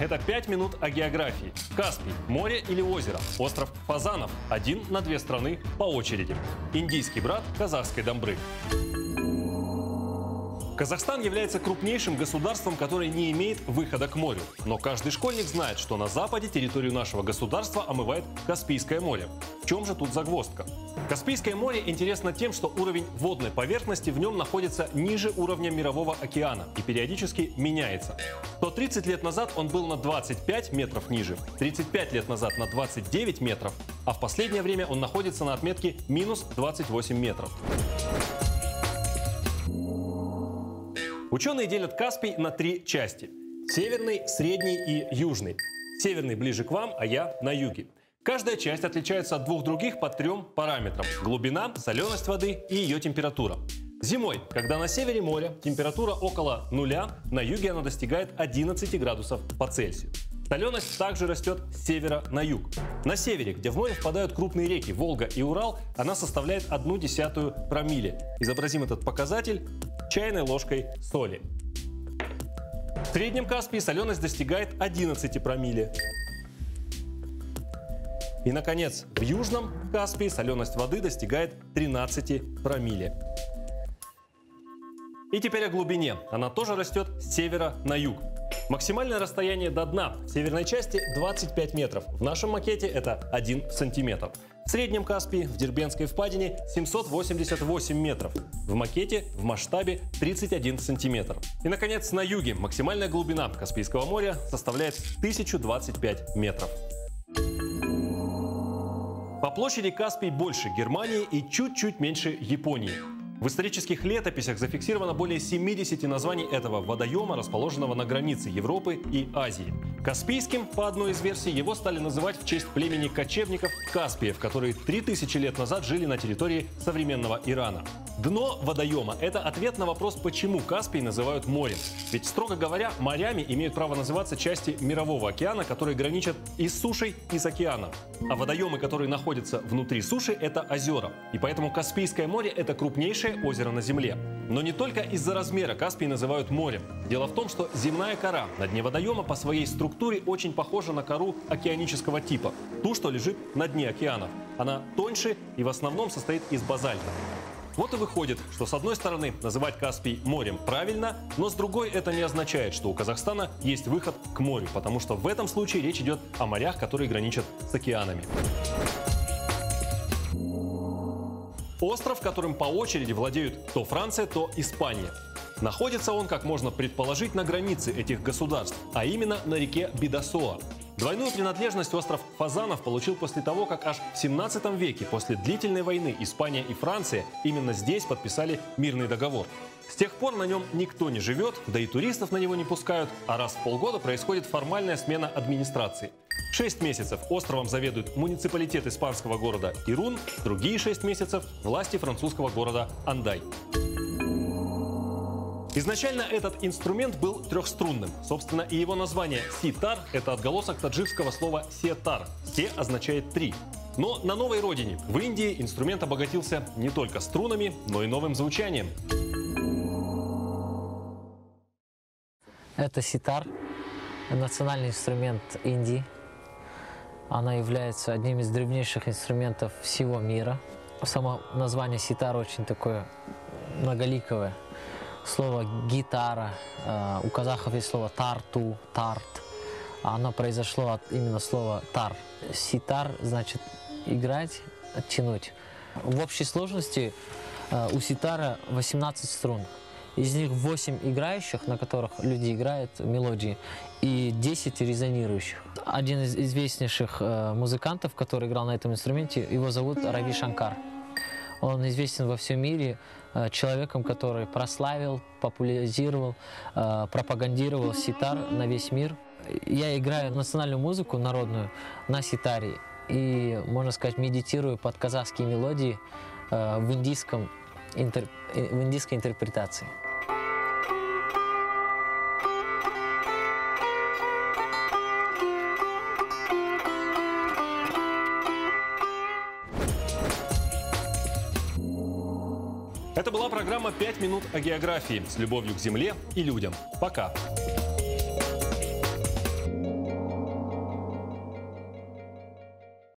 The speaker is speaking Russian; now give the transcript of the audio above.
Это 5 минут о географии. Каспий, море или озеро, остров Фазанов, один на две страны по очереди. Индийский брат казахской Домбры. Казахстан является крупнейшим государством, которое не имеет выхода к морю. Но каждый школьник знает, что на западе территорию нашего государства омывает Каспийское море. В чем же тут загвоздка? Каспийское море интересно тем, что уровень водной поверхности в нем находится ниже уровня Мирового океана и периодически меняется. То 30 лет назад он был на 25 метров ниже, 35 лет назад на 29 метров, а в последнее время он находится на отметке минус 28 метров. Ученые делят Каспий на три части. Северный, средний и южный. Северный ближе к вам, а я на юге. Каждая часть отличается от двух других по трем параметрам. Глубина, соленость воды и ее температура. Зимой, когда на севере моря температура около нуля, на юге она достигает 11 градусов по Цельсию. Соленость также растет с севера на юг. На севере, где в море впадают крупные реки Волга и Урал, она составляет одну десятую промилле. Изобразим этот показатель чайной ложкой соли. В среднем Каспии соленость достигает 11 промилле. И, наконец, в Южном Каспии соленость воды достигает 13 промилле. И теперь о глубине. Она тоже растет с севера на юг. Максимальное расстояние до дна в северной части 25 метров. В нашем макете это 1 сантиметр. В среднем Каспии в Дербенской впадине 788 метров. В макете в масштабе 31 сантиметр. И, наконец, на юге максимальная глубина Каспийского моря составляет 1025 метров. По площади Каспий больше Германии и чуть-чуть меньше Японии. В исторических летописях зафиксировано более 70 названий этого водоема, расположенного на границе Европы и Азии. Каспийским, по одной из версий, его стали называть в честь племени кочевников Каспиев, которые 3000 лет назад жили на территории современного Ирана. Дно водоема – это ответ на вопрос, почему Каспий называют морем. Ведь, строго говоря, морями имеют право называться части Мирового океана, которые граничат и с сушей, и с океаном. А водоемы, которые находятся внутри суши – это озера. И поэтому Каспийское море – это крупнейшее озеро на Земле. Но не только из-за размера Каспий называют морем. Дело в том, что земная кора на дне водоема по своей структуре очень похожа на кору океанического типа. Ту, что лежит на дне океанов. Она тоньше и в основном состоит из базальта. Вот и выходит, что с одной стороны называть Каспий морем правильно, но с другой это не означает, что у Казахстана есть выход к морю, потому что в этом случае речь идет о морях, которые граничат с океанами. Остров, которым по очереди владеют то Франция, то Испания. Находится он, как можно предположить, на границе этих государств, а именно на реке Бидасоа. Двойную принадлежность остров Фазанов получил после того, как аж в 17 веке, после длительной войны, Испания и Франция именно здесь подписали мирный договор. С тех пор на нем никто не живет, да и туристов на него не пускают, а раз в полгода происходит формальная смена администрации. Шесть месяцев островом заведует муниципалитет испанского города Ирун, другие шесть месяцев – власти французского города Андай. Изначально этот инструмент был трехструнным. Собственно, и его название «ситар» — это отголосок таджикского слова «сетар». «Се» означает «три». Но на новой родине, в Индии, инструмент обогатился не только струнами, но и новым звучанием. Это ситар, национальный инструмент Индии. Она является одним из древнейших инструментов всего мира. Само название ситар очень такое многоликовое слово гитара. Э, у казахов есть слово тарту, тарт. Оно произошло от именно слова тар. Ситар значит играть, оттянуть. В общей сложности э, у ситара 18 струн. Из них 8 играющих, на которых люди играют мелодии, и 10 резонирующих. Один из известнейших э, музыкантов, который играл на этом инструменте, его зовут Рави Шанкар. Он известен во всем мире Э, человеком, который прославил, популяризировал, э, пропагандировал ситар на весь мир. Я играю национальную музыку народную на ситаре и, можно сказать, медитирую под казахские мелодии э, в, индийском, в индийской интерпретации. Это была программа «5 минут о географии» с любовью к земле и людям. Пока!